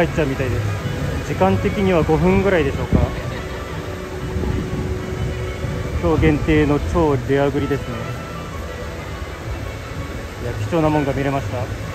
帰っちゃうみたいです。時間的には5分ぐらいでしょうか。今日限定の超レアグリですね。いや貴重なもんが見れました。